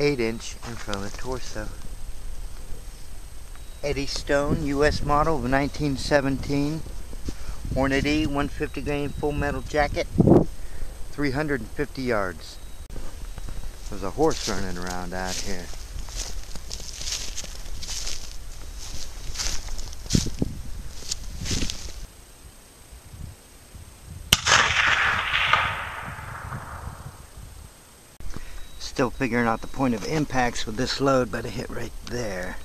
8 inch in front of the torso. Eddystone, US model of 1917. Hornet E, 150 grain full metal jacket, 350 yards. There's a horse running around out here. Still figuring out the point of impacts with this load, but it hit right there.